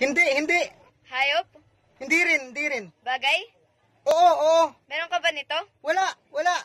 Hindi, hindi. Hayop? Hindi rin, hindi rin. Bagay? Oo, oo. Meron ka ba nito? Wala, wala.